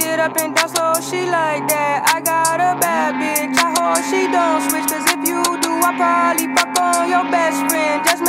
It up and down slow, she like that. I got a bad bitch, I hope she don't switch. Cause if you do, I probably fuck on your best friend. Just